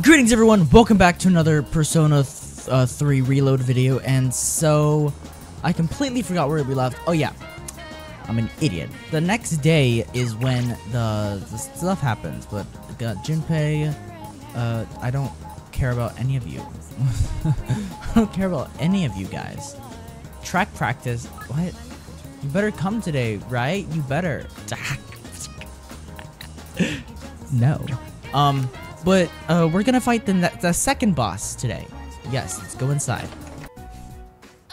Greetings everyone, welcome back to another Persona th uh, 3 Reload video, and so, I completely forgot where we left. Oh yeah, I'm an idiot. The next day is when the, the stuff happens, but I got Junpei, uh, I don't care about any of you. I don't care about any of you guys. Track practice, what? You better come today, right? You better. no. Um, but uh, we're gonna fight the, the second boss today. Yes, let's go inside.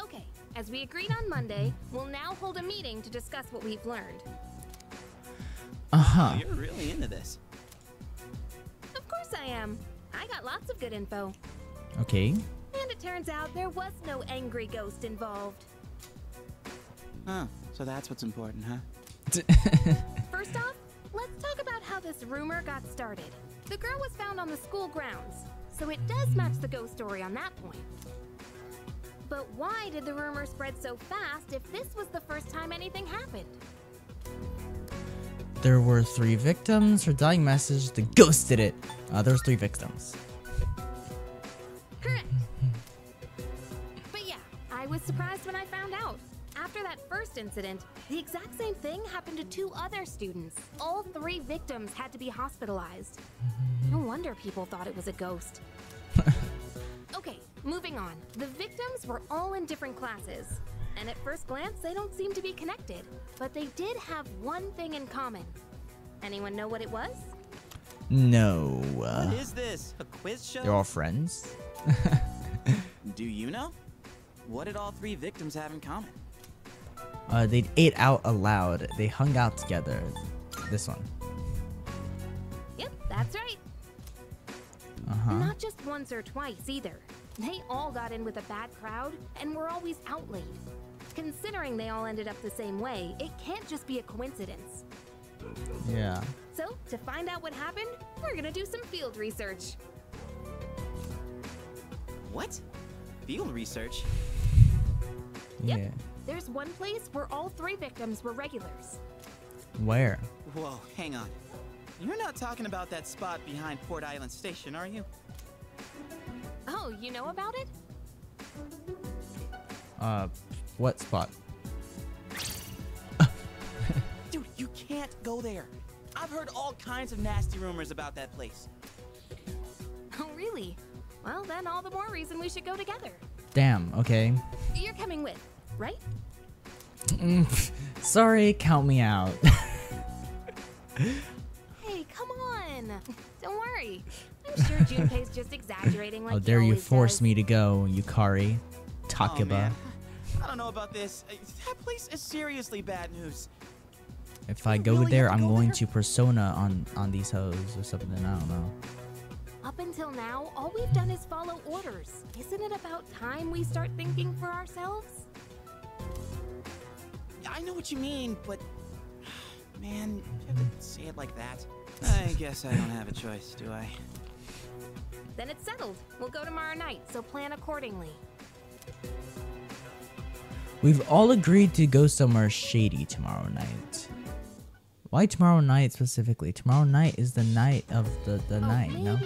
Okay, as we agreed on Monday, we'll now hold a meeting to discuss what we've learned. Uh-huh. You're really into this. Of course I am. I got lots of good info. Okay. And it turns out there was no angry ghost involved. Oh, so that's what's important, huh? First off, let's talk about how this rumor got started. The girl was found on the school grounds, so it does match the ghost story on that point. But why did the rumor spread so fast if this was the first time anything happened? There were three victims. Her dying message, the ghost did it. Uh, there was three victims. Correct. but yeah, I was surprised when I found out. After that first incident, the exact same thing happened to two other students. All three victims had to be hospitalized. No wonder people thought it was a ghost. okay, moving on. The victims were all in different classes. And at first glance, they don't seem to be connected. But they did have one thing in common. Anyone know what it was? No. Uh, what is this? A quiz show? they're all friends. Do you know? What did all three victims have in common? Uh, they ate out aloud. They hung out together. This one. Yep, that's right. Uh huh. Not just once or twice either. They all got in with a bad crowd and were always outlaid. Considering they all ended up the same way, it can't just be a coincidence. Yeah. So, to find out what happened, we're gonna do some field research. What? Field research? Yeah. Yep. There's one place where all three victims were regulars. Where? Whoa, hang on. You're not talking about that spot behind Port Island Station, are you? Oh, you know about it? Uh, what spot? Dude, you can't go there. I've heard all kinds of nasty rumors about that place. Oh, really? Well, then all the more reason we should go together. Damn. Okay. You're coming with, right? Mm, Sorry. Count me out. Hey, come on! Don't worry. I'm sure Junpei's just exaggerating like How he dare you force does. me to go, Yukari? Oh, Takeba. man. I don't know about this. Uh, That place is seriously bad news. if I go really there, I'm go going there? to persona on on these hoes or something. I don't know. Up until now, all we've done is follow orders. Isn't it about time we start thinking for ourselves? I know what you mean, but man, you have to say it like that. I guess I don't have a choice, do I? Then it's settled. We'll go tomorrow night, so plan accordingly. We've all agreed to go somewhere shady tomorrow night. Why tomorrow night specifically? Tomorrow night is the night of the, the oh, night, maybe. no?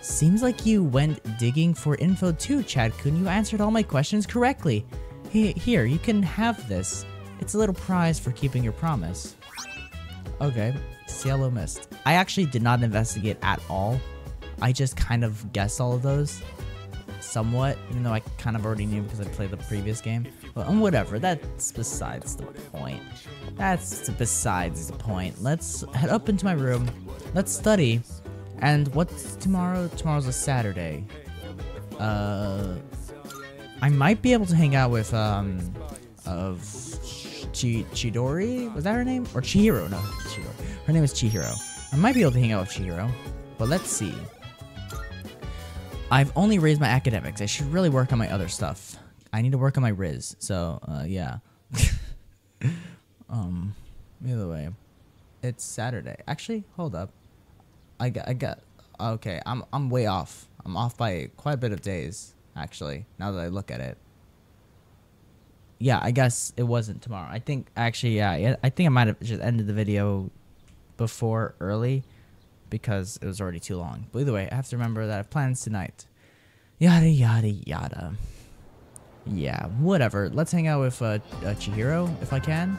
Seems like you went digging for info too, Chad Kun. You answered all my questions correctly. He- Here, you can have this. It's a little prize for keeping your promise. Okay, Cielo Mist. I actually did not investigate at all. I just kind of guessed all of those. Somewhat, even though I kind of already knew because I played the previous game. But um, whatever, that's besides the point. That's besides the point. Let's head up into my room. Let's study. And what's tomorrow? Tomorrow's a Saturday. Uh, I might be able to hang out with um, of Chi Chidori. Was that her name? Or Chihiro? No. Her name is Chihiro. I might be able to hang out with Chihiro, but let's see. I've only raised my academics. I should really work on my other stuff. I need to work on my Riz. So, uh, yeah. um, either way, it's Saturday. Actually, hold up. I got, I got. Okay, I'm, I'm way off. I'm off by quite a bit of days. Actually, now that I look at it. Yeah, I guess it wasn't tomorrow. I think actually, yeah, I- think I might have just ended the video before early because it was already too long. But either way, I have to remember that I have plans tonight. Yada yada yada. Yeah, whatever. Let's hang out with uh, uh, Chihiro if I can.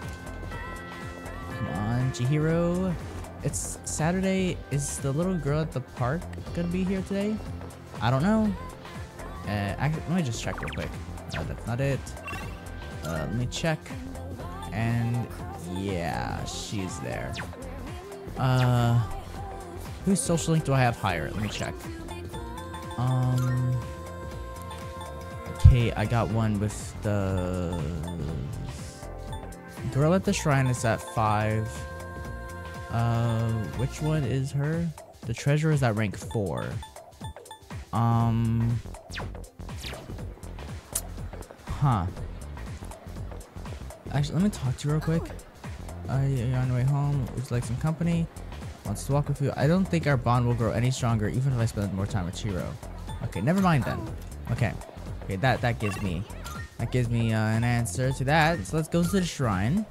Come on, Chihiro. It's Saturday. Is the little girl at the park gonna be here today? I don't know. Uh, actually, let me just check real quick. Uh, that's not it. Uh, let me check. And yeah, she's there. Uh, whose social link do I have higher? Let me check. Um. Okay, I got one with the girl at the shrine is at five. Uh, which one is her? The treasure is at rank four. Um. Huh. Actually, let me talk to you real quick. Uh, you're on your way home. Would you like some company? Wants to walk with you. I don't think our bond will grow any stronger, even if I spend more time with Chiro. Okay, never mind then. Okay. Okay, that that gives me that gives me uh, an answer to that. So let's go to the shrine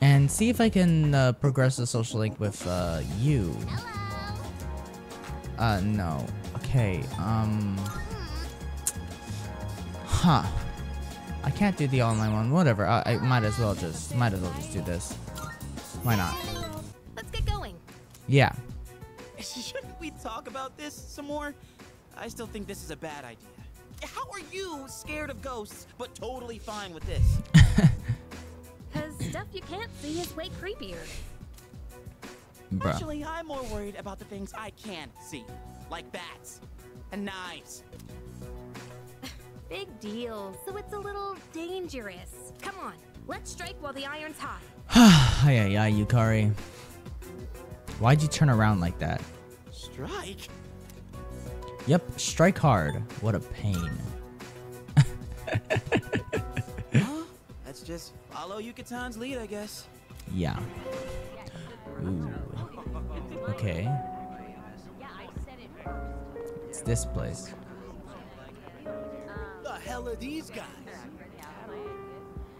and see if I can uh, progress the social link with uh, you. Uh, no. Okay. Um. Huh. I can't do the online one. Whatever. I, I might as well just might as well just do this. Why not? Let's get going. Yeah. Shouldn't we talk about this some more? I still think this is a bad idea. How are you scared of ghosts, but totally fine with this? Cause stuff you can't see is way creepier. Bruh. Actually, I'm more worried about the things I can see, like bats and knives. Big deal. So it's a little dangerous. Come on, let's strike while the iron's hot. Ay ay ay, Yukari. Why'd you turn around like that? Strike? Yep, strike hard. What a pain. Huh? Let's just follow Yuka-tan's lead, I guess. Yeah. Ooh. Okay. It's this place. The hell are these guys?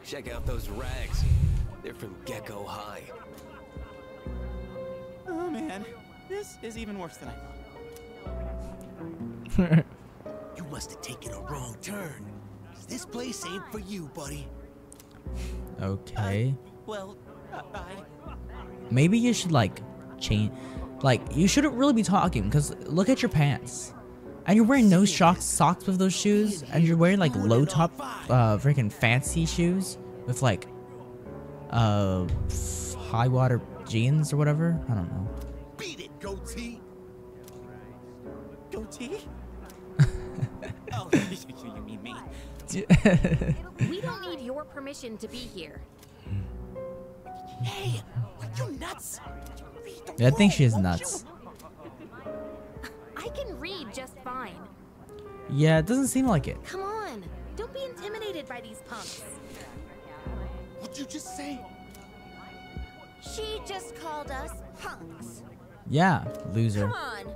Check out those rags. They're from Gecko High. Oh man, this is even worse than I thought. You must have taken a wrong turn. 'Cause This place ain't for you, buddy. Okay. Well, uh, I. Maybe you should like change. Like you shouldn't really be talking because look at your pants. And you're wearing no shock socks with those shoes, and you're wearing like low top, uh, freaking fancy shoes with like, uh, high water jeans or whatever. I don't know. Beat it, goatee. Goatee? oh, you mean me. We don't need your permission to be here. Hey, are you nuts? Yeah, I think room, she is nuts. I can read just fine. Yeah, it doesn't seem like it. Come on, don't be intimidated by these punks. What'd you just say? She just called us punks. Yeah, loser. Come on.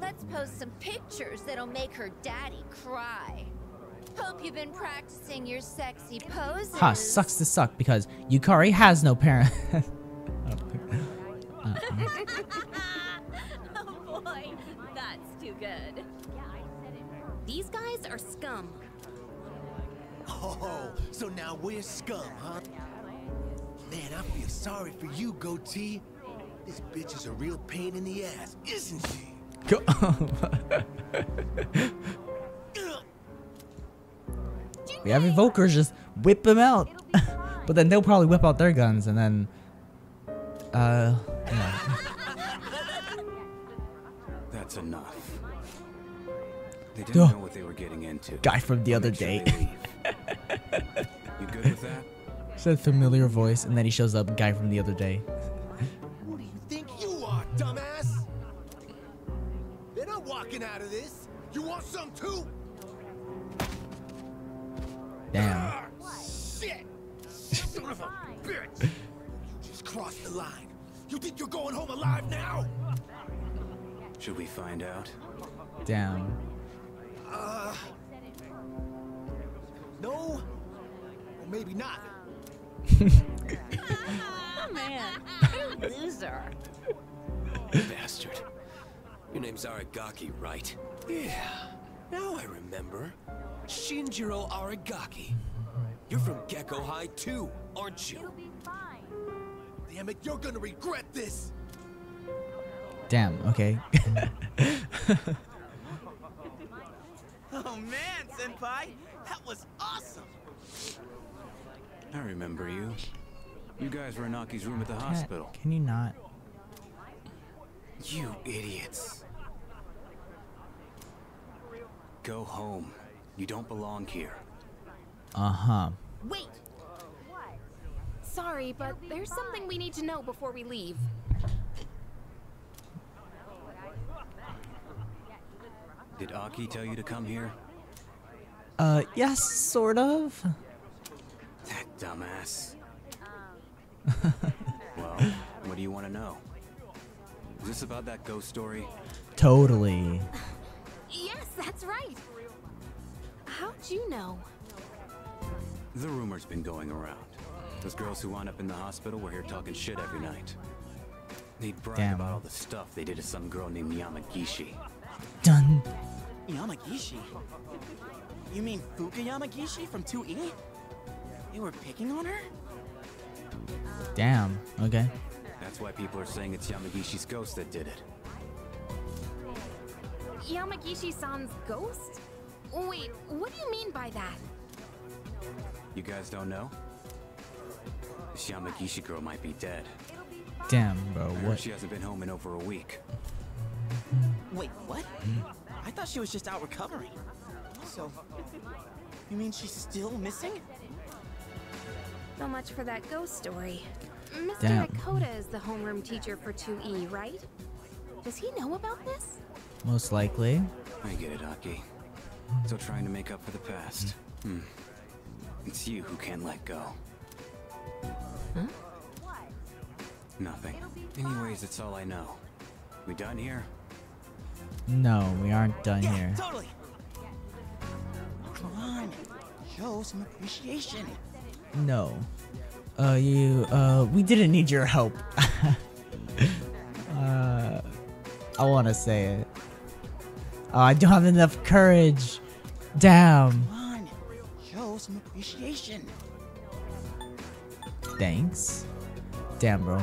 Let's post some pictures that'll make her daddy cry. Hope you've been practicing your sexy poses. Ha, sucks to suck because Yukari has no parent. oh boy, that's too good. These guys are scum. Oh, so now we're scum, huh? Man, I feel sorry for you, goatee. This bitch is a real pain in the ass, isn't she? Go- we have evokers, just whip them out. but then they'll probably whip out their guns and then, uh, yeah. That's enough. They didn't know what they were getting into. guy from the other day. you good with that? Said familiar voice, and then he shows up, guy from the other day. Who do you think you are, dumbass? They're not walking out of this. You want some too? Damn. Ah, shit! Son of a bitch! You just crossed the line. You think you're going home alive now? Should we find out? Damn. Uh. No? Or maybe not. Oh man, loser. Bastard. Your name's Aragaki, right? Yeah. Now I remember. Shinjiro Aragaki. You're from Gecko High too, aren't you? Damn it, you're gonna regret this! Damn. Okay. Oh man, Senpai! That was awesome! I remember you. You guys were in Aki's room at the Cat, hospital. Can you not? You idiots. Go home. You don't belong here. Uh huh. Wait! Sorry, but there's something we need to know before we leave. Did Aki tell you to come here? Uh, yes, sort of. That dumbass. well, what do you want to know? Is this about that ghost story? Totally. Yes, that's right! How'd you know? The rumor's been going around. Those girls who wound up in the hospital were here talking shit every night. They'd brag Damn. about all the stuff they did to some girl named Yamagishi. Done. Yamagishi? You mean Fuuka Yamagishi from 2E? You were picking on her? Damn. Okay. That's why people are saying it's Yamagishi's ghost that did it. Yamagishi-san's ghost? Wait, what do you mean by that? You guys don't know? This Yamagishi girl might be dead. Damn, bro. What? she hasn't been home in over a week. Wait, what? I thought she was just out recovering. So, you mean she's still missing? So much for that ghost story. Mr. Damn. Dakota is the homeroom teacher for 2E, right? Does he know about this? Most likely. I get it, Aki. Still trying to make up for the past. Hmm. It's you who can't let go. What? Nothing. Anyways, that's all I know. We done here? No, we aren't done yeah, here. totally. Come on, show some appreciation. No. Uh, you, uh, we didn't need your help. uh, I want to say it. Oh, I don't have enough courage. Damn. Come on, show some appreciation. Thanks. Damn, bro.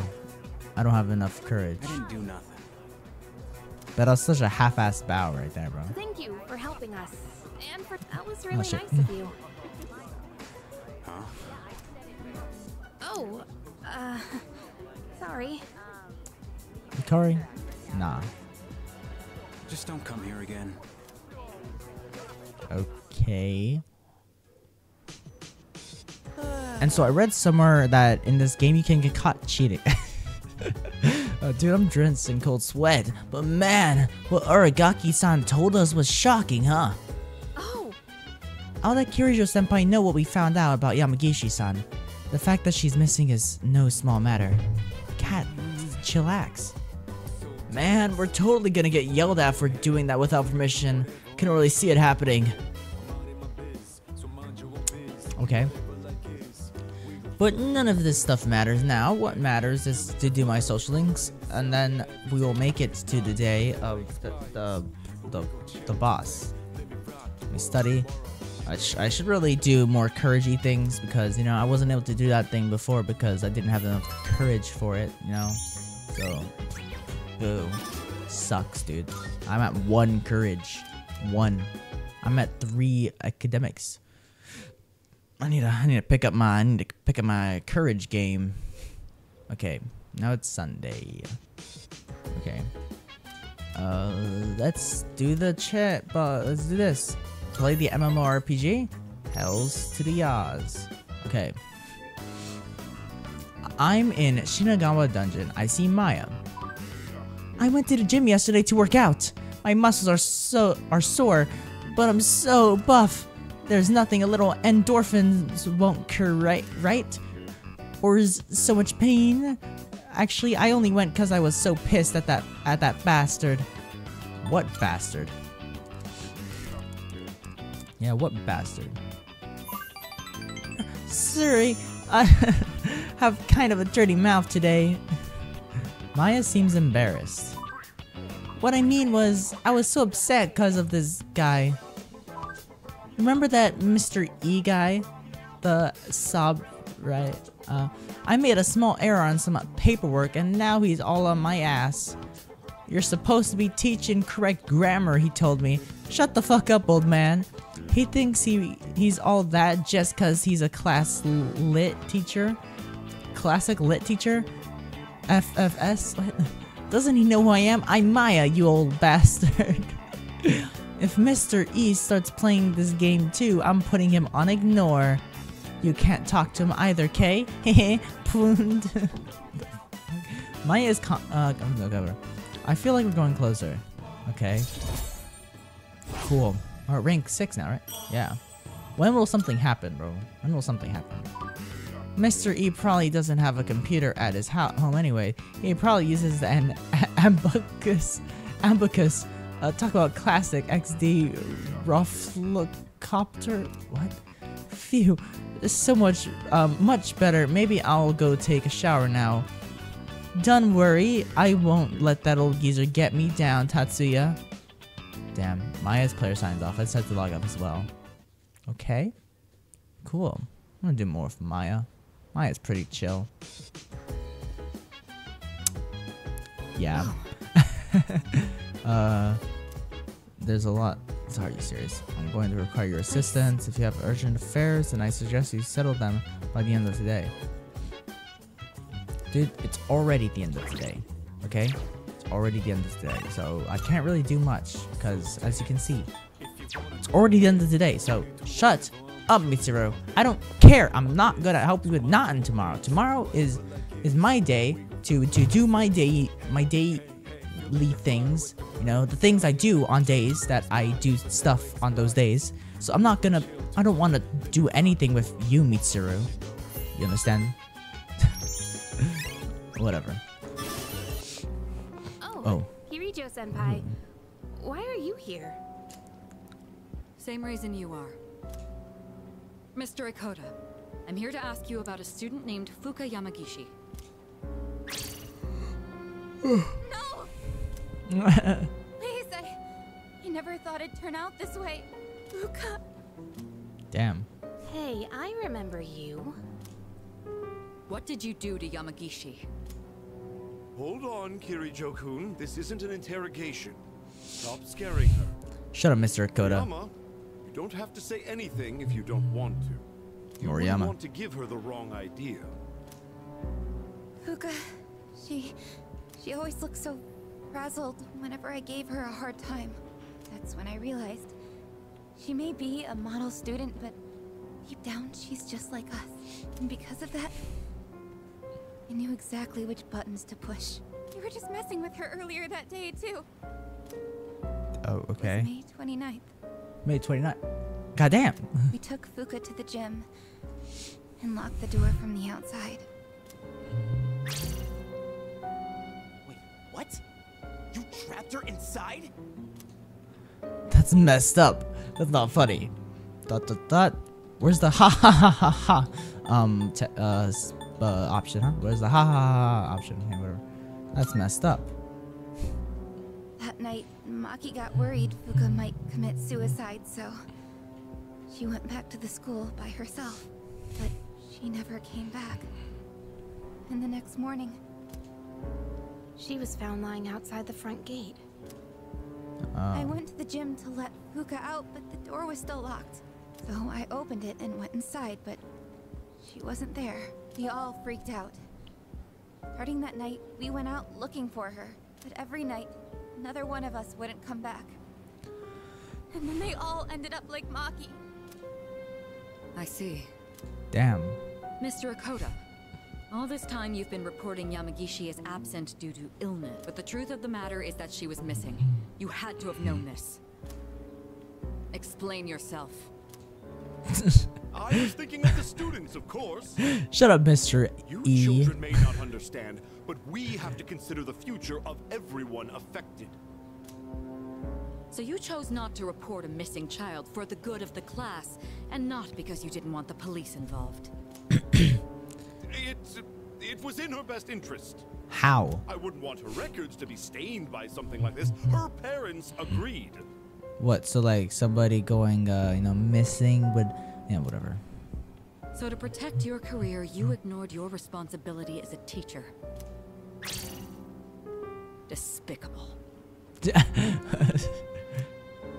I don't have enough courage. I didn't do nothing. That was such a half-assed bow right there, bro. Thank you for helping us. And for that was really shit. nice of you. Huh? Oh, uh, sorry. Cory? Nah. Just don't come here again. Okay. And so I read somewhere that in this game you can get caught cheating. Uh, dude, I'm drenched in cold sweat. But man, what Aragaki-san told us was shocking, huh? Oh, I'll let Kirijo senpai know what we found out about Yamagishi-san. The fact that she's missing is no small matter. Cat, chillax. Man, we're totally gonna get yelled at for doing that without permission. Can't really see it happening. Okay. But none of this stuff matters now. What matters is to do my social links, and then we will make it to the day of the the the, the boss. We study. I, sh- I should really do more couragey things because you know I wasn't able to do that thing before because I didn't have enough courage for it. You know, so boo, sucks, dude. I'm at one courage, one. I'm at three academics. I need to I need to pick up my I need to pick up my courage game. Okay, now it's Sunday. Okay. Uh, let's do the chat, but let's do this. Play the MMORPG. Hells to the Yas. Okay. I'm in Shinagawa Dungeon. I see Maya. I went to the gym yesterday to work out. My muscles are so are sore, but I'm so buff. There's nothing a little endorphins won't cure, right? Right? Or is so much pain? Actually, I only went because I was so pissed at that at that bastard. What bastard? Yeah, what bastard? Sorry, I have kind of a dirty mouth today. Maya seems embarrassed. What I mean was, I was so upset because of this guy. Remember that Mr. E guy? The sub, right? Uh, I made a small error on some paperwork and now he's all on my ass. You're supposed to be teaching correct grammar, he told me. Shut the fuck up, old man. He thinks he he's all that just cause he's a class lit teacher. Classic lit teacher? FFS? Doesn't he know who I am? I'm Maya, you old bastard. if Mr. E starts playing this game too, I'm putting him on ignore. You can't talk to him either, K? Hehe, poond. Maya is con- uh, I feel like we're going closer. Okay. Cool. We're rank 6 now, right? Yeah. When will something happen, bro? When will something happen? Mr. E probably doesn't have a computer at his home anyway. He probably uses an abacus. Abacus. Uh, talk about classic XD rough Rufflecopter. What? Phew. So much, um, much better. Maybe I'll go take a shower now. Don't worry, I won't let that old geezer get me down, Tatsuya. Damn, Maya's player signs off. I just had to log up as well. Okay. Cool. I'm gonna do more for Maya. Maya's pretty chill. Yeah. uh, there's a lot. Sorry, you serious? I'm going to require your assistance. If you have urgent affairs, then I suggest you settle them by the end of the day. Dude, it's already the end of the day. Okay? It's already the end of the day. So I can't really do much because, as you can see, it's already the end of the day. So shut up, Mitsuru. I don't care. I'm not gonna help you with nothing tomorrow. Tomorrow is is my day to to do my day my daily things. You know, the things I do on days that I do stuff on those days. So I'm not gonna. I don't want to do anything with you, Mitsuru. You understand? Whatever. Oh, Oh. Kirijo senpai. Hmm. Why are you here? Same reason you are. Mr. Ekoda, I'm here to ask you about a student named Fuuka Yamagishi. Please, I... I never thought it'd turn out this way. Luca. Damn. Hey, I remember you. What did you do to Yamagishi? Hold on, Kirijo-kun. This isn't an interrogation. Stop scaring her. Shut up, Mr. Koda. Moriyama, you don't have to say anything if you don't want to. You wouldn't Moriyama. want to give her the wrong idea. Fuuka, she... She always looks so frazzled whenever I gave her a hard time. That's when I realized she may be a model student, but deep down she's just like us. And because of that, I knew exactly which buttons to push. You were just messing with her earlier that day, too. Oh, okay. May 29th. May 29th. Goddamn. We took Fuuka to the gym and locked the door from the outside. Inside? That's messed up. That's not funny. Dot dot dot. Where's the ha ha ha ha ha um te- uh, uh option? Huh? Where's the ha ha ha ha option? Okay, whatever. That's messed up. That night, Maki got worried Fuuka might commit suicide, so she went back to the school by herself. But she never came back. And the next morning, She was found lying outside the front gate. I Oh. went to the gym to let Fuuka out, but the door was still locked. So I opened it and went inside, but she wasn't there. We all freaked out. Starting that night, we went out looking for her, but every night, another one of us wouldn't come back. And then they all ended up like Maki. I see. Damn. Mr. Ekoda, all this time you've been reporting Yamagishi is absent due to illness, but the truth of the matter is that she was missing. You had to have known this. Explain yourself. I was thinking of the students, of course. Shut up, Mr. You E. children may not understand, but we have to consider the future of everyone affected. So you chose not to report a missing child for the good of the class, and not because you didn't want the police involved. It, it was in her best interest. How? I wouldn't want her records to be stained by something like this. Her parents agreed. What? So like somebody going, uh, you know, missing would, yeah, whatever. So to protect your career, you ignored your responsibility as a teacher. Despicable.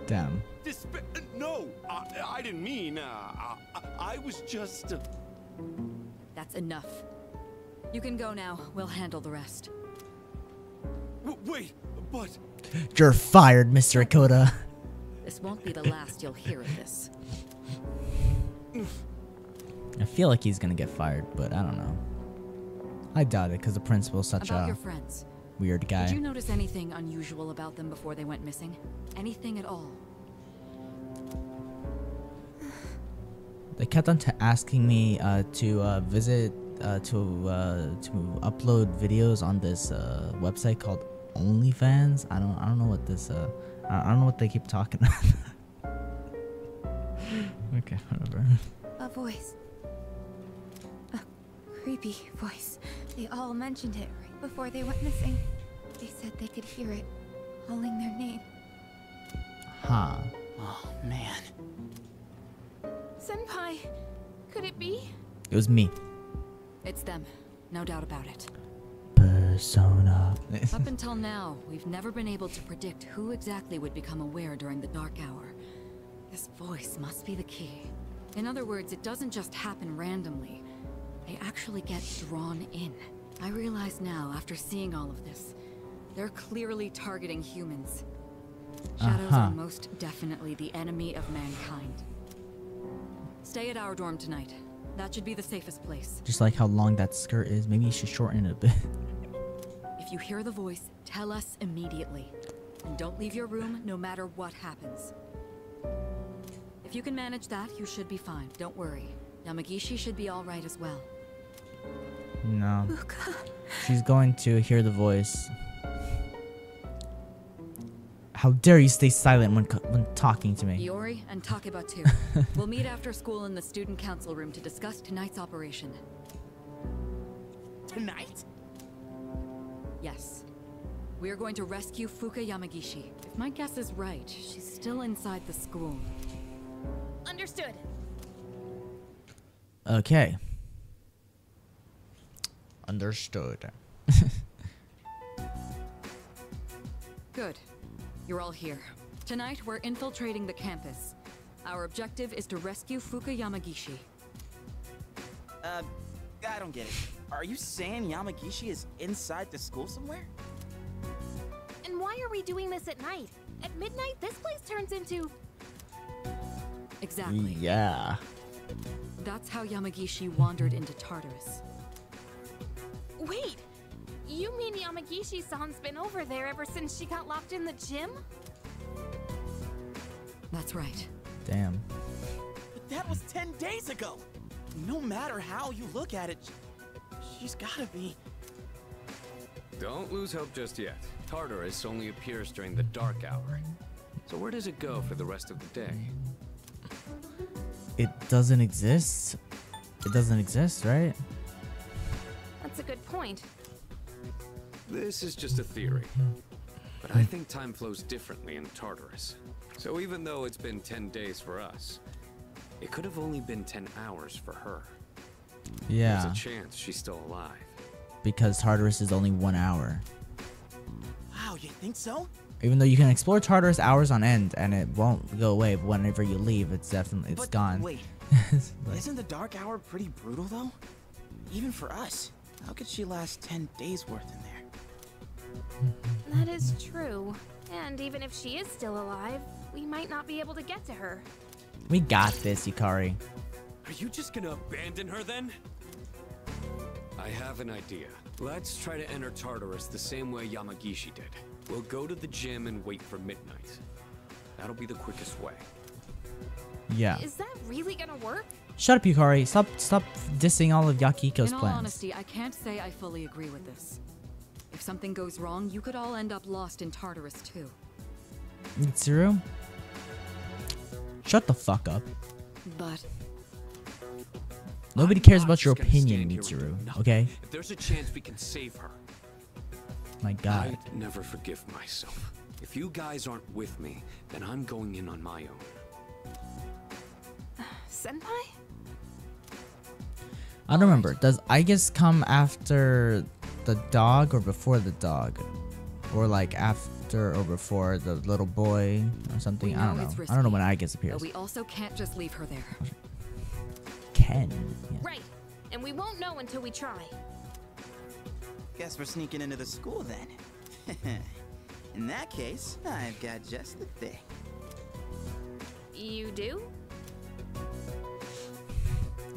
Damn. Disp- no, I, I didn't mean. Uh, I, I was just. Uh, That's enough. You can go now. We'll handle the rest. w- wait, but You're fired, Mr. Akota. This won't be the last you'll hear of this. I feel like he's gonna get fired, but I don't know. I doubt it, because the principal's such About a your friends. weird guy. Did you notice anything unusual about them before they went missing? Anything at all? They kept on t- asking me uh, to uh, visit uh, to uh, to upload videos on this uh, website called OnlyFans. I don't I don't know what this uh I I don't know what they keep talking about. okay, whatever. A voice. A creepy voice. They all mentioned it right before they went missing. They said they could hear it calling their name. Huh. Oh, man. Senpai, could it be? It was me. It's them. No doubt about it. Persona. Up until now, we've never been able to predict who exactly would become aware during the dark hour. This voice must be the key. In other words, it doesn't just happen randomly. They actually get drawn in. I realize now, after seeing all of this, they're clearly targeting humans. Shadows Uh-huh. are most definitely the enemy of mankind. Stay at our dorm tonight. That should be the safest place. Just like how long that skirt is. Maybe you should shorten it a bit. If you hear the voice, tell us immediately. And don't leave your room no matter what happens. If you can manage that, you should be fine. Don't worry. Yamagishi should be alright as well. No. She's going to hear the voice. How dare you stay silent when when talking to me? Iori and Takeba too. we'll meet after school in the student council room to discuss tonight's operation. Tonight? Yes. We are going to rescue Fuuka Yamagishi. If my guess is right, she's still inside the school. Understood. Okay. Understood. Good. You're all here. Tonight, we're infiltrating the campus. Our objective is to rescue Fuuka Yamagishi. Uh, I don't get it. Are you saying Yamagishi is inside the school somewhere? And why are we doing this at night? At midnight, this place turns into. Exactly. Yeah. That's how Yamagishi wandered into Tartarus. Wait! You mean Yamagishi san's been over there ever since she got locked in the gym? That's right. Damn. But that was 10 days ago! No matter how you look at it, she's gotta be. Don't lose hope just yet. Tartarus only appears during the dark hour. So where does it go for the rest of the day? It doesn't exist. It doesn't exist, right? That's a good point. This is just a theory. But I think time flows differently in Tartarus. So even though it's been 10 days for us, it could have only been 10 hours for her. Yeah. There's a chance she's still alive. Because Tartarus is only one hour. Wow, you think so? Even though you can explore Tartarus hours on end and it won't go away but whenever you leave, it's definitely it's but gone. Wait, It's like- isn't the dark hour pretty brutal though? Even for us. How could she last 10 days worth in there? That is true. And even if she is still alive, we might not be able to get to her. we got this, Yukari. Are you just gonna abandon her then? I have an idea. Let's try to enter Tartarus the same way Yamagishi did. We'll go to the gym and wait for midnight. That'll be the quickest way. Yeah. Is that really gonna work? Shut up, Yukari. Stop stop dissing all of Yakiko's In all plans. honesty, I can't say I fully agree with this. If something goes wrong, you could all end up lost in Tartarus too. Mitsuru? Shut the fuck up. But Nobody I'm cares about your opinion, stand here and do Mitsuru, okay? If there's a chance we can save her, My god. I'd never forgive myself. If you guys aren't with me, then I'm going in on my own. Senpai? I don't remember. Does Aigis come after the dog or before the dog? Or like after or before the little boy or something? We I don't know know. it's I don't know when I Aigis appears. But we also can't just leave her there. Ken. Yeah. Right. And we won't know until we try. Guess we're sneaking into the school then. In that case, I've got just the thing. You do?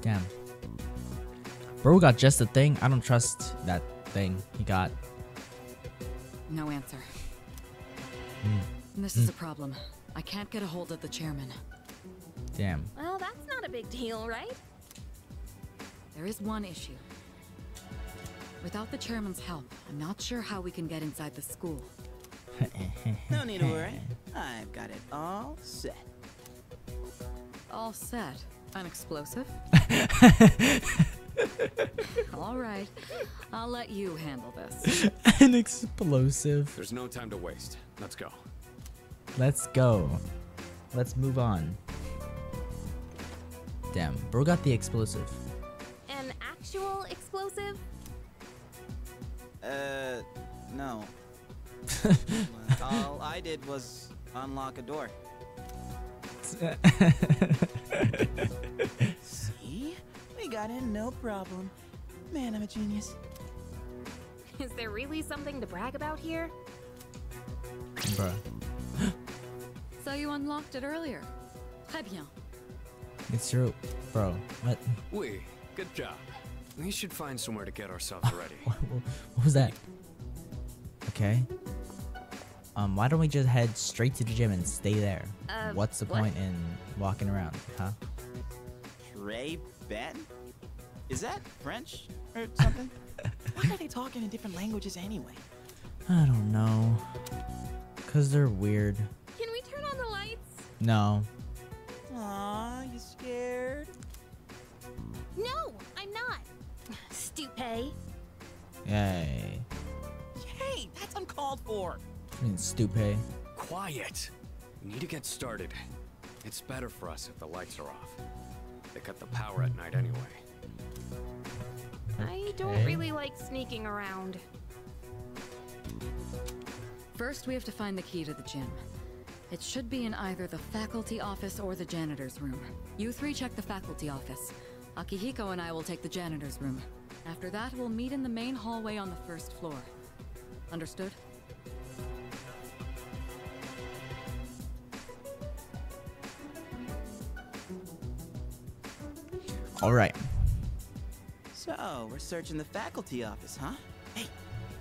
Damn. Bro got just the thing. I don't trust that thing he got. No answer. Hmm. And This is a problem. I can't get a hold of the chairman. Damn. Well, that's not a big deal, right? There is one issue. Without the chairman's help, I'm not sure how we can get inside the school. No need to worry. I've got it all set. All set. An explosive? All right. I'll let you handle this. An explosive. There's no time to waste. Let's go. Let's go. Let's move on. Damn. Bro got the explosive. An actual explosive? Uh, no. All I did was unlock a door. See? We got in no problem. Man, I'm a genius. Is there really something to brag about here? Bruh. So you unlocked it earlier. Très bien. It's true. Bro. What? We, good job. We should find somewhere to get ourselves ready. What, what was that? Okay. Um, why don't we just head straight to the gym and stay there? Uh, What's the what? point in walking around, huh? Trey Ben? Is that French or something? Why are they talking in different languages anyway? I don't know. Cause they're weird. Can we turn on the lights? No. Aw, you scared? No, I'm not. Stupid. Yay. Hey, that's uncalled for. I mean, stupid. Quiet! We need to get started. It's better for us if the lights are off. They cut the power at night anyway. I don't Okay. really like sneaking around. First, we have to find the key to the gym. It should be in either the faculty office or the janitor's room. You three check the faculty office. Akihiko and I will take the janitor's room. After that, we'll meet in the main hallway on the first floor. Understood? All right. So, we're searching the faculty office, huh? Hey,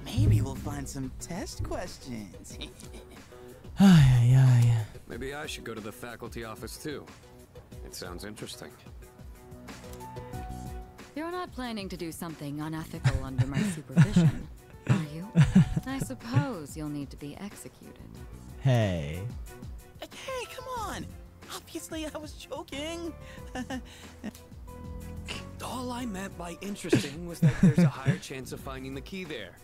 maybe we'll find some test questions. Ay, ay, ay. Maybe I should go to the faculty office too. It sounds interesting. You're not planning to do something unethical under my supervision, are you? I suppose you'll need to be executed. Hey. hey, come on! Obviously, I was joking. All I meant by interesting was that there's a higher chance of finding the key there.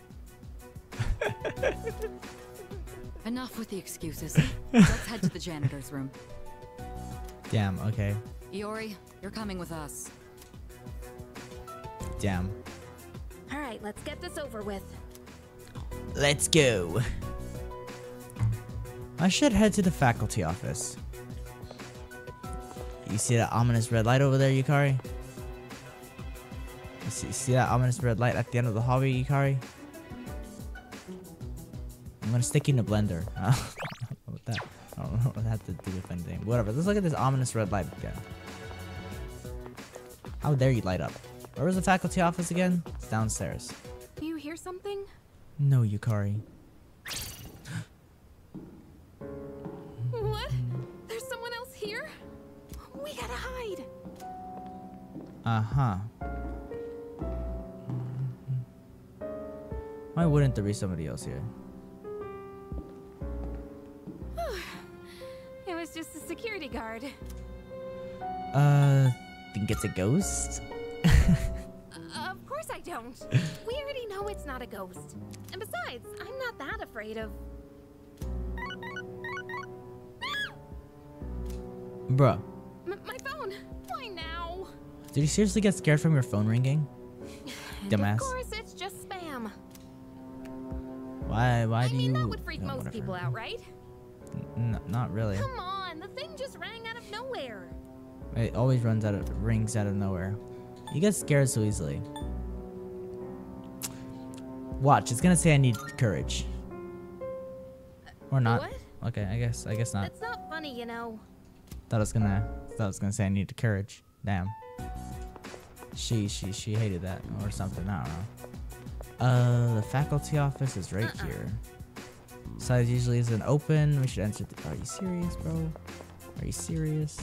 Enough with the excuses. Let's head to the janitor's room. Damn, okay. Iori, you're coming with us. Damn. All right, let's get this over with. Let's go. I should head to the faculty office. You see that ominous red light over there, Yukari? See, see that ominous red light at the end of the hallway, Yukari? I'm gonna stick you in a blender. I don't know what that. I don't know what that to do with anything. Whatever. Let's look at this ominous red light again. How dare you light up? Where was the faculty office again? It's downstairs. Do you hear something? No, Yukari. What? There's someone else here? We gotta hide. Uh Why wouldn't there be somebody else here? It was just a security guard. Uh, think it's a ghost? uh, of course I don't. we already know it's not a ghost. And besides, I'm not that afraid of. Bruh, M- my phone. Why now? did you seriously get scared from your phone ringing? Dumbass. Why? Why I do mean, you? that would freak no, most whatever. people out, right? N- not really. Come on, the thing just rang out of nowhere. It always runs out of rings out of nowhere. You get scared so easily. Watch, it's gonna say I need courage. Or not. What? Okay, I guess I guess not. That's not funny, you know. Thought it was gonna thought it was gonna say I need courage. Damn. She she she hated that or something, I don't know. Uh the faculty office is right Uh-uh. here. Size usually isn't open. We should enter the, Are you serious, bro? Are you serious?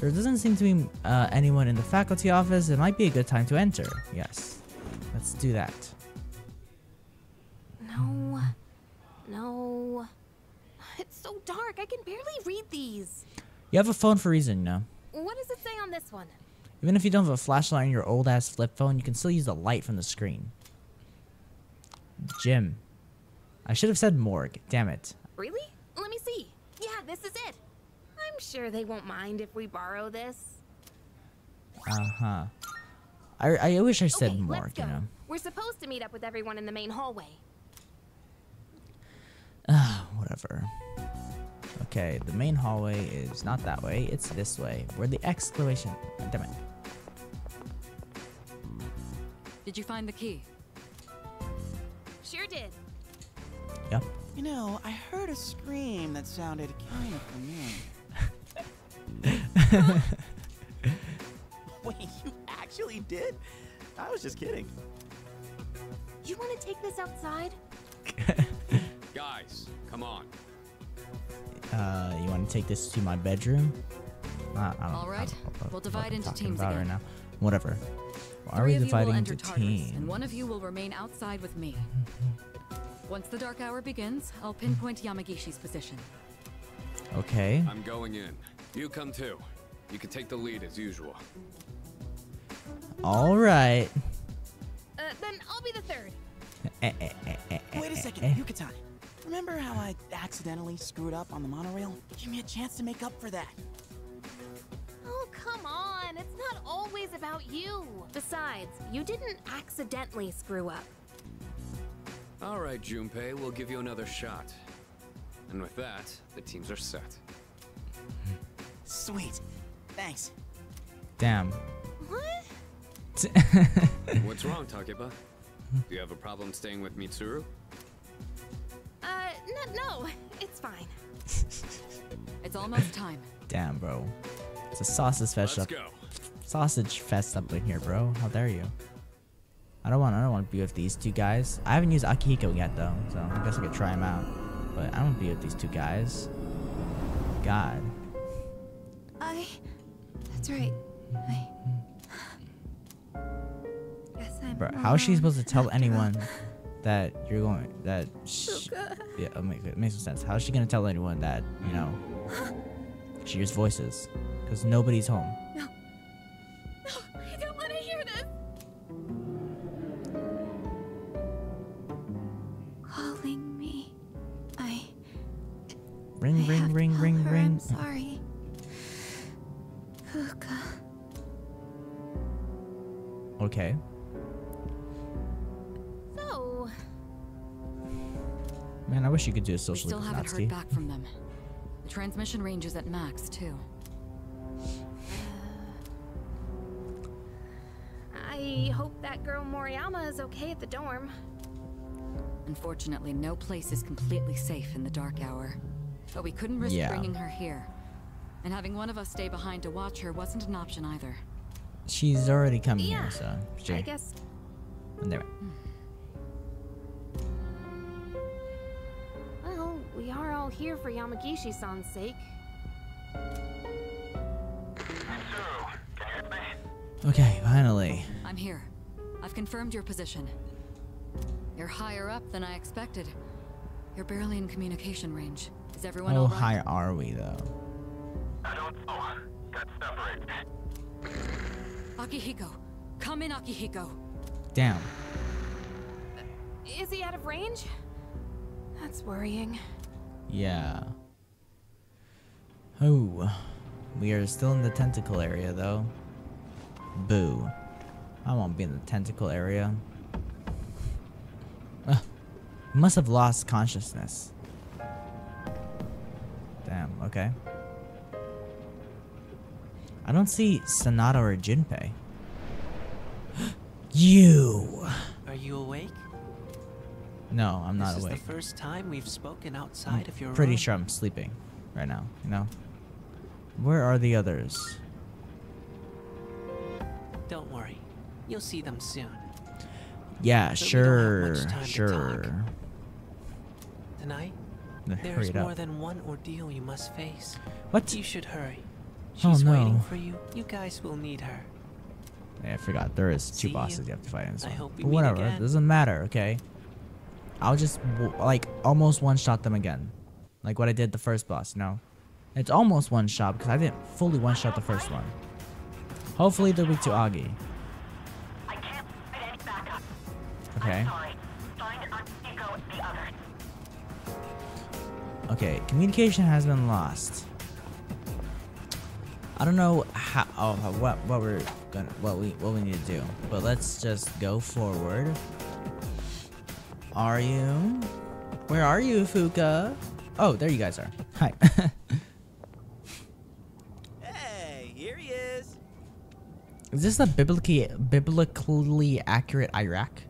There doesn't seem to be uh, anyone in the faculty office. It might be a good time to enter. Yes. Let's do that. No. No. It's so dark, I can barely read these. You have a phone for a reason, you know. What does it say on this one? Even if you don't have a flashlight on your old ass flip phone, you can still use the light from the screen. Gym. I should have said morgue. Damn it. Really? Let me see. Yeah, this is it. I'm sure they won't mind if we borrow this. Uh huh. I, I wish I said okay, morgue, let's go. you know. We're supposed to meet up with everyone in the main hallway. Ah, whatever. Okay, the main hallway is not that way, it's this way. Where the exclamation. Damn it. Did you find the key? Sure did. Yep. You know, I heard a scream that sounded kind of familiar. Wait, you actually did? I was just kidding. You want to take this outside? Guys, come on. Uh, you want to take this to my bedroom? Uh, I don't, All right, I don't know what we'll divide fuck into talking teams again. Right now. Whatever. Why are Three we of you dividing will into enter Tartarus, teams? and one of you will remain outside with me. Once the dark hour begins, I'll pinpoint Yamagishi's position. Okay. I'm going in. You come too. You can take the lead as usual. All right. Uh, then I'll be the third. Eh, eh, eh, Wait a second. Yuka-tan. Remember how I accidentally screwed up on the monorail? Give me a chance to make up for that. Come on. It's not always about you. Besides, you didn't accidentally screw up. All right, Junpei, we'll give you another shot. And with that, the teams are set. Sweet. Thanks. Damn. What? What's wrong, Takeba? Do you have a problem staying with Mitsuru? Uh, no, no. It's fine. It's almost time. Damn, bro. It's a sausage fest Let's up. go. Sausage fest up in here, bro. How dare you? I don't want. I don't want to be with these two guys. I haven't used Akihiko yet though, so I guess I could try him out. But I don't want to be with these two guys. God. I. That's right. I. Guess I'm. Bro, how is she supposed to tell anyone that you're going that sh- Luca. yeah it makes, it makes no sense how is she gonna tell anyone that you know she hears voices because nobody's home No, No, I don't want to hear this. Calling me. I. ring I ring ring ring her ring I'm sorry. Luca. okay So, man i wish you could do a We still haven't heard back from them. The transmission range is at max, too. That girl Moriyama is okay at the dorm. Unfortunately, no place is completely safe in the dark hour. But we couldn't risk Yeah. bringing her here. And having one of us stay behind to watch her wasn't an option either. she's already coming Yeah, here so she, I guess. there. Well, we are all here for Yamagishi-san's sake. okay finally I'm here. I've confirmed your position. You're higher up than I expected. You're barely in communication range. Is everyone how all right? high are we though I don't know. Got separated. Akihiko! Come in, Akihiko! Damn. Is he out of range? That's worrying. Yeah. Oh. We are still in the tentacle area, though. Boo. I won't be in the tentacle area. Ugh. Must have lost consciousness. Damn, okay. I don't see Sanada or Junpei. you! Are you awake? No, I'm not this awake. is the first time we've spoken outside of your Pretty room. sure I'm sleeping right now, you know? Where are the others? You'll see them soon. Yeah, But we don't have sure, time to sure. Tonight, there's more than one ordeal you must face. What? You should hurry. Oh, She's waiting for you. You guys will need her. Yeah, I forgot. There is two See bosses you. you have to fight in this I one. But whatever, it again. doesn't matter, okay? I'll just, like, almost one-shot them again. Like what I did the first boss, you know? It's almost one-shot because I didn't fully one-shot the first one. Hopefully they're weak to Agi. Okay. Okay, communication has been lost. I don't know how oh, what what we're gonna what we what we need to do, but let's just go forward. Are you? Where are you, Fuuka? Oh, there you guys are. Hi. Hey, here he is. Is this the biblically biblically accurate Iraq?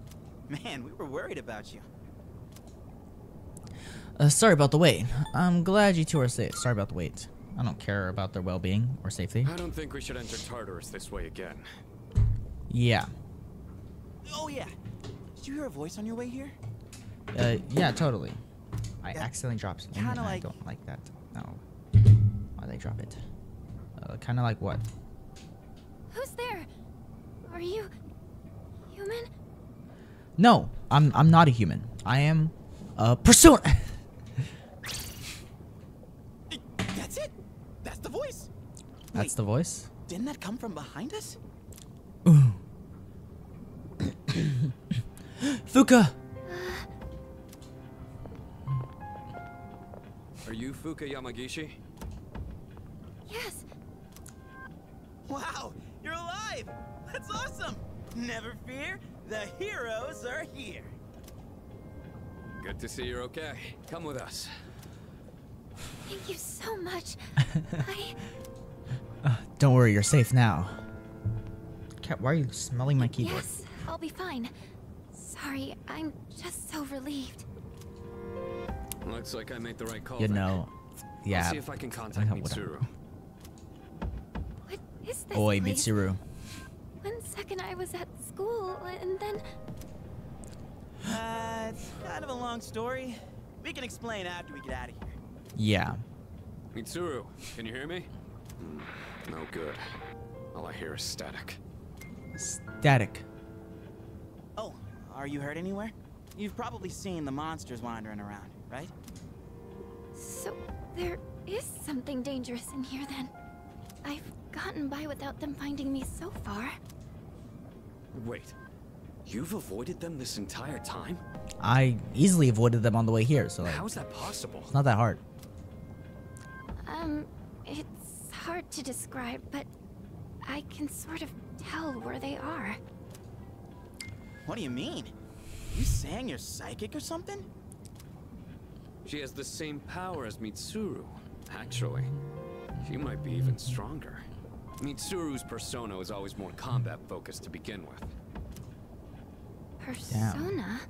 Man, we were worried about you. Uh, sorry about the wait. I'm glad you two are safe. Sorry about the wait. I don't care about their well-being or safety. I don't think we should enter Tartarus this way again. Yeah. Oh yeah. Did you hear a voice on your way here? Uh, yeah, totally. I Yeah, accidentally dropped something. kinda and like- I don't like that. No. Why'd I drop it? Uh, kind of like what? Who's there? Are you human? No, I'm I'm not a human. I am a persona. That's it. That's the voice. That's Wait, the voice. Didn't that come from behind us? Fuuka. Are you Fuuka Yamagishi? Yes. Wow, you're alive. That's awesome. Never fear, the heroes are here. Good to see you're okay. Come with us. Thank you so much. I uh, Don't worry, you're safe now. Cat, why are you smelling my keyboard? Yes, I'll be fine. Sorry, I'm just so relieved. Looks like I made the right call. You know, yeah. I'll see if I can contact Whatever, whatever. Mitsuru. What is this Oi, place? Mitsuru. One second I was at school, and then Uh, it's kind of a long story. We can explain after we get out of here. Yeah. Mitsuru, can you hear me? Hmm, no good. All I hear is static. Static. Oh, are you hurt anywhere? You've probably seen the monsters wandering around, right? so there is something dangerous in here. Then I've gotten by without them finding me so far. Wait, you've avoided them this entire time? I easily avoided them on the way here, so like, How is that possible? it's not that hard. Um, it's hard to describe, but I can sort of tell where they are. What do you mean? You saying you're psychic or something? She has the same power as Mitsuru. Actually, she might be even stronger. Mitsuru's persona is always more combat focused to begin with. Persona?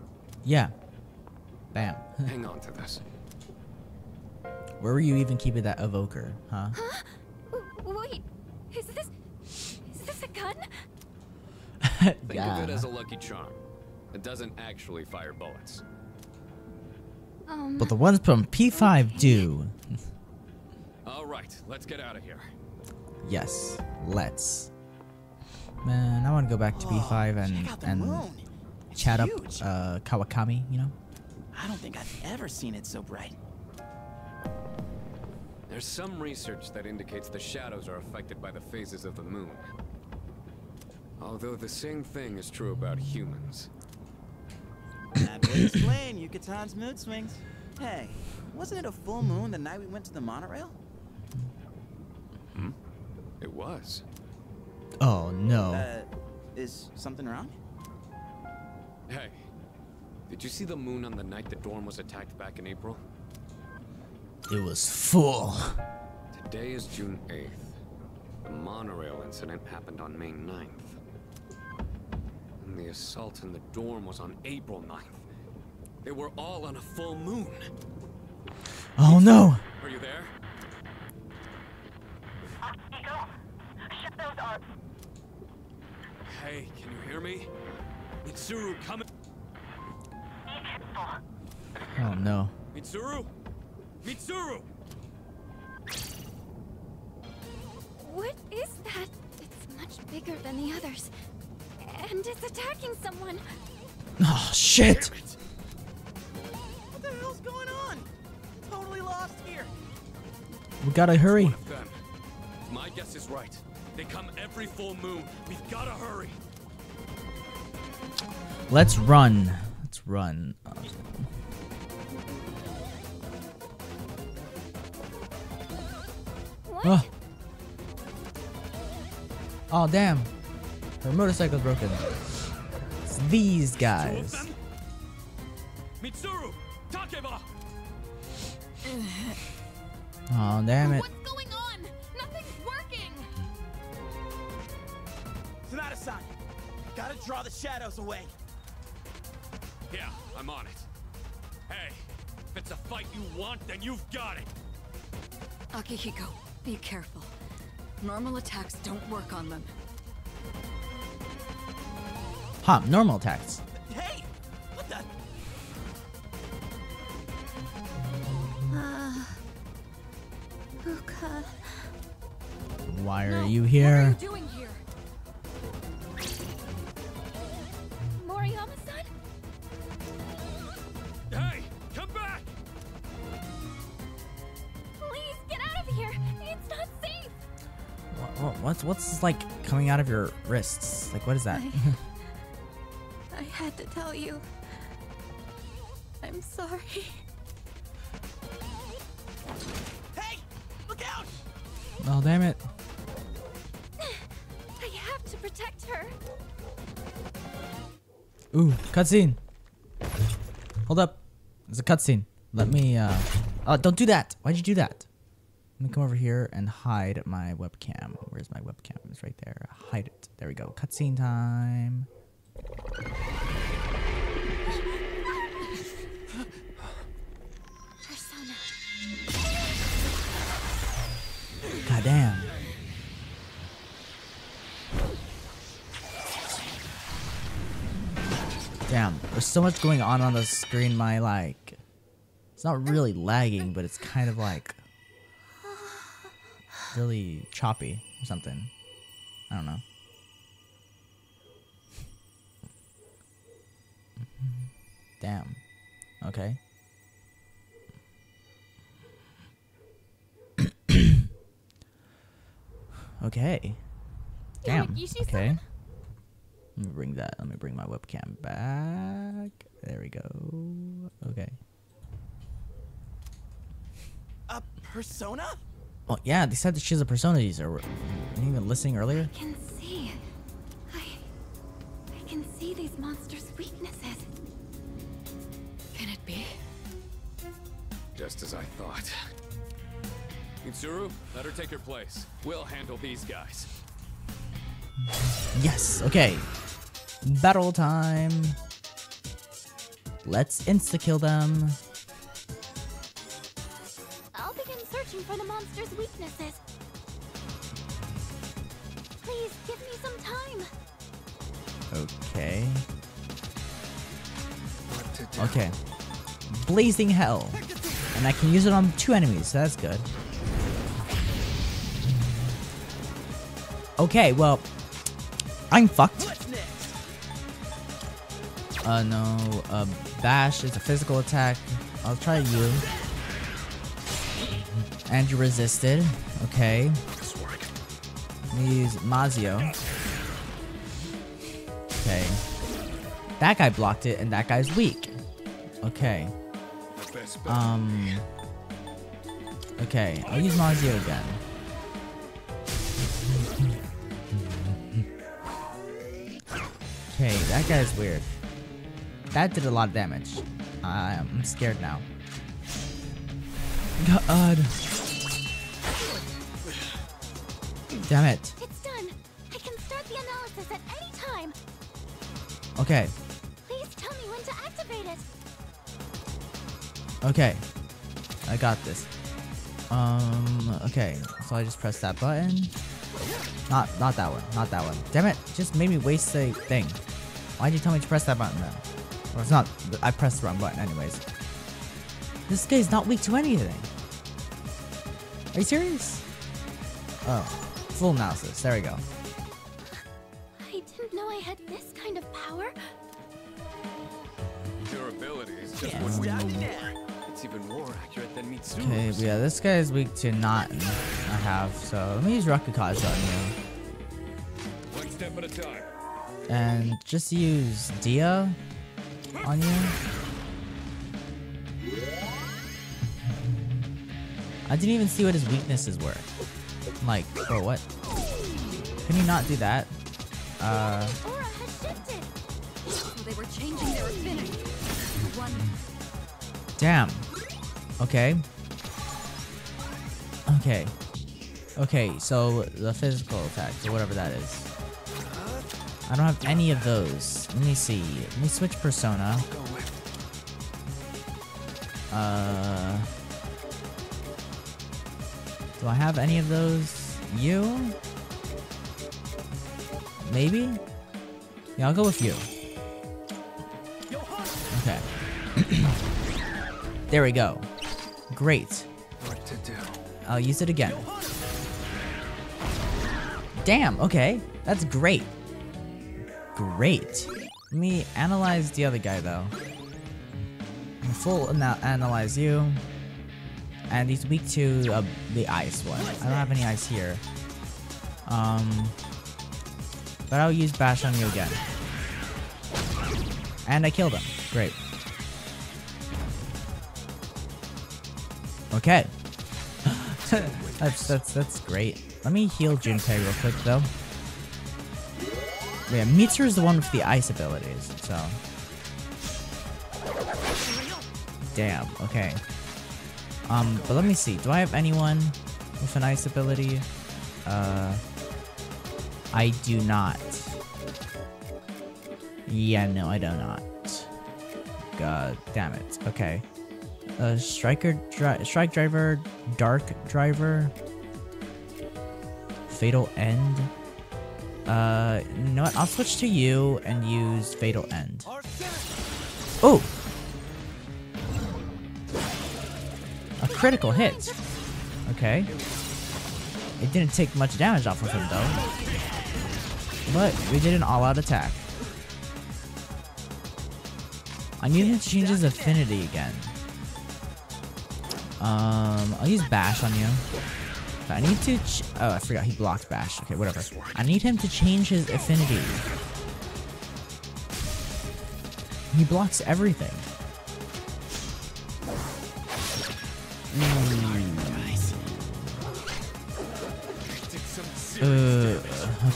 Yeah. Bam. Hang on to this. Where were you even keeping that evoker, huh? W- Wait, is this is this a gun? Think of it as a lucky charm. It doesn't actually fire bullets. Um, But the ones from P5 do. All right, let's get out of here. Yes, let's. Man, I want to go back to Whoa, P5 and check and chat up uh, Kawakami. You know. I don't think I've ever seen it so bright. There's some research that indicates the shadows are affected by the phases of the moon. Although the same thing is true about humans. That would explain Yuka-tan's mood swings. Hey, wasn't it a full moon the night we went to the monorail? It was. Oh no. Uh, is something wrong? Hey, did you see the moon on the night the dorm was attacked back in April? It was full. Today is June 8th. The monorail incident happened on May 9th. And the assault in the dorm was on April 9th. They were all on a full moon. Oh no. Are you there? Shadows. Hey, can you hear me? Mitsuru, coming. Be careful. Oh no. Mitsuru! Mitsuru! What is that? It's much bigger than the others. And it's attacking someone. Oh shit. What the hell's going on? Totally lost here. We gotta hurry. One of them. My guess is right. They come every full moon. We've gotta hurry. Let's run. Let's run. Oh. oh damn. Her motorcycle's broken. It's these guys. Mitsuru! Takeba! Oh damn it. The shadows away. Yeah, I'm on it. Hey, if it's a fight you want, then you've got it. Akihiko, be careful. Normal attacks don't work on them. Huh, normal attacks. Hey, what the? Uh, Luca. Why are No, you What are here? What's what's like coming out of your wrists? Like what is that? I had to tell you. I'm sorry. Hey, look out! oh damn it. I have to protect her. Ooh, cutscene. Hold up. There's a cutscene. Let me uh Oh, don't do that. Why'd you do that? Let me come over here and hide my webcam. Where's my webcam? It's right there. Hide it. There we go. Cutscene time. Persona. God damn. Damn, there's so much going on on the screen. My like, it's not really lagging, but it's kind of like really choppy or something. I don't know. Damn. Okay. Okay. Damn. Yamagishi-san? Okay. Let me bring that. Let me bring my webcam back. There we go. Okay. A persona? Well, yeah, they said that she's a persona user. Were you even listening earlier? I can see. I. I can see these monsters' weaknesses. Can it be? Just as I thought. Mitsuru, let her take her place. We'll handle these guys. Yes. Okay. Battle time. Let's insta kill them. Begin searching for the monsters' weaknesses. Please give me some time. Okay. Okay. Blazing hell. And I can use it on two enemies, so that's good. Okay, well, I'm fucked. Uh, no. Uh, bash is a physical attack. I'll try you. And you resisted. Okay. Let me use Mazio. Okay. That guy blocked it, and that guy's weak. Okay. Um. Okay, I'll use Mazio again. Okay, that guy's weird. That did a lot of damage. I'm scared now. God. Damn it. It's done. I can start the analysis at any time. Okay, Please tell me when to activate it. okay. I got this. Um, okay. So I just press that button. Not, not that one. Not that one. Damn it. Just made me waste a thing. Why'd you tell me to press that button then? Well, it's not. I pressed the wrong button anyways. This guy's not weak to anything. Are you serious? Oh. Full analysis. There we go. I didn't know I had this kind of power. Durability is just Yeah, what we stop know more. It's even more accurate than Mitsuru's. Okay, but yeah, this guy is weak to not I have, so let me use Rakukaja on you. One step at a time. And just use Dia on you. I didn't even see what his weaknesses were. I'm like, bro, what? Can you not do that? Uh, Aura has shifted. So they were changing their affinity. Damn. Okay. Okay. Okay, so the physical attacks, or whatever that is. I don't have any of those. Let me see. Let me switch persona. Uh. Do I have any of those? You? Maybe? Yeah, I'll go with you. Okay. there we go. Great. What to do? I'll use it again. Damn, okay. That's great. Great. Let me analyze the other guy though. Full ana analyze you. And he's weak to uh, the ice one. I don't have any ice here. Um, but I'll use bash on you again. And I killed him. Great. Okay. that's that's that's great. Let me heal Junpei real quick though. Yeah, Mitsuru is the one with the ice abilities, so. Damn, okay. Um, but let me see. Do I have anyone with an ice ability? Uh, I do not. Yeah, no, I do not. God damn it. Okay. Uh, striker, dri strike driver, dark driver, fatal end. Uh, you know what? I'll switch to you and use fatal end. Oh, critical hits. Okay. It didn't take much damage off of him though. But we did an all-out attack. I need him to change his affinity again. Um, I'll use bash on you. But I need to. Oh, I forgot he blocked bash. Okay, whatever. I need him to change his affinity. He blocks everything.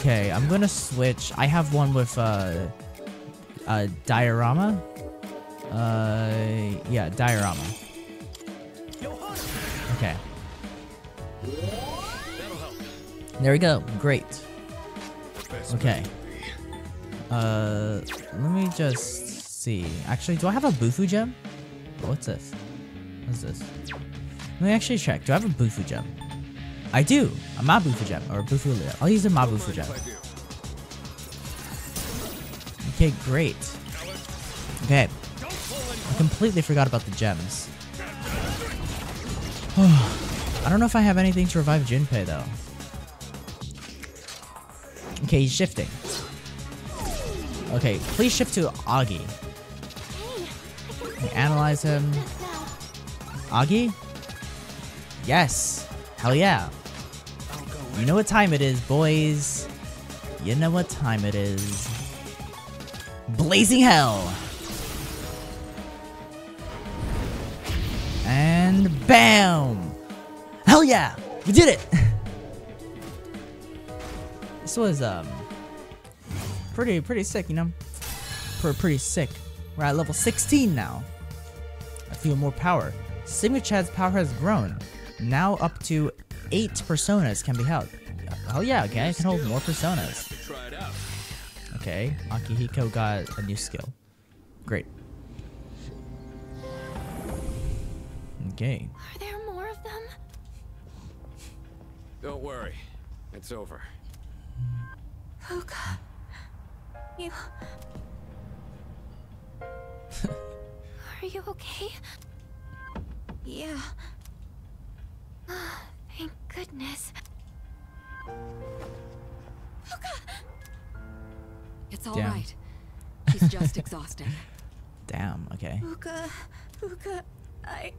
Okay, I'm gonna switch. I have one with uh, uh, Diarama. Uh, yeah, Diarama. Okay. There we go. Great. Okay. Uh, let me just see. Actually, do I have a Bufu gem? What's this? What's this? Let me actually check. Do I have a Bufu gem? I do. A Mabufu gem or a Bufu. I'll use a Mabufu gem. Okay, great. Okay. I completely forgot about the gems. I don't know if I have anything to revive Junpei though. Okay, he's shifting. Okay, please shift to Agi. Analyze him. Agi? Yes. Hell yeah. You know what time it is, boys. You know what time it is. Blazing Hell. And bam! Hell yeah! We did it! this was, um, pretty, pretty sick, you know? Pretty, pretty sick. We're at level 16 now. I feel more power. Sigma Chad's power has grown. Now up to 8 personas can be held. Oh yeah, okay, I can hold more personas. Try it out. Okay, Akihiko got a new skill. Great. Okay. Are there more of them? Don't worry. It's over. Fuuka. You. Are you okay? Yeah. Thank goodness. It's all Damn. right. She's just exhausted. Damn, okay. Fuuka. Fuuka. I.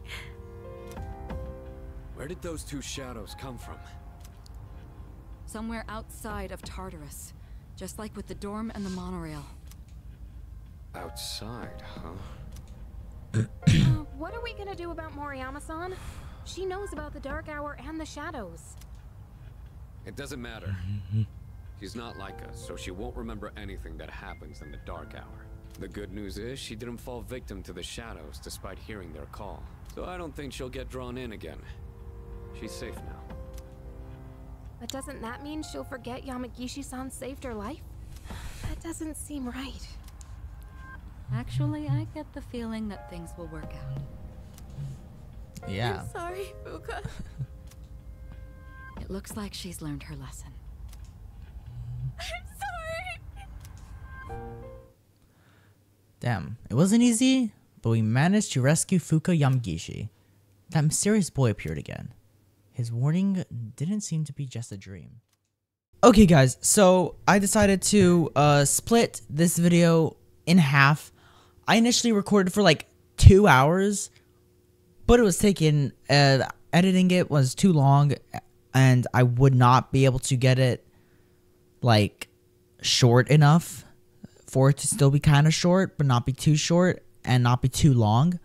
Where did those two shadows come from? Somewhere outside of Tartarus. Just like with the dorm and the monorail. Outside, huh? Uh, what are we gonna do about Moriyama-san? She knows about the Dark Hour and the Shadows. It doesn't matter. She's not like us, so she won't remember anything that happens in the dark hour. The good news is she didn't fall victim to the shadows despite hearing their call. So I don't think she'll get drawn in again. She's safe now. But doesn't that mean she'll forget Yamagishi-san saved her life? That doesn't seem right. Actually, I get the feeling that things will work out. Yeah. I'm Sorry, Fuuka. It looks like she's learned her lesson. I'm sorry. Damn. It wasn't easy, but we managed to rescue Fuuka Yamagishi. That mysterious boy appeared again. His warning didn't seem to be just a dream. Okay guys, so I decided to uh, split this video in half. I initially recorded for like two hours, but it was taken, uh, editing it was too long, and I would not be able to get it like short enough for it to still be kind of short, but not be too short and not be too long.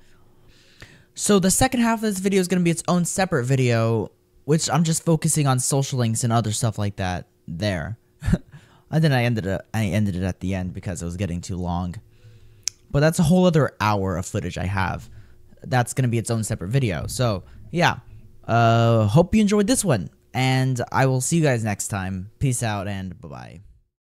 So the second half of this video is going to be its own separate video, which I'm just focusing on social links and other stuff like that there. and then I ended it I ended it at the end because it was getting too long. But that's a whole other hour of footage I have. That's going to be its own separate video. So, yeah. Uh hope you enjoyed this one and I will see you guys next time. Peace out and bye-bye.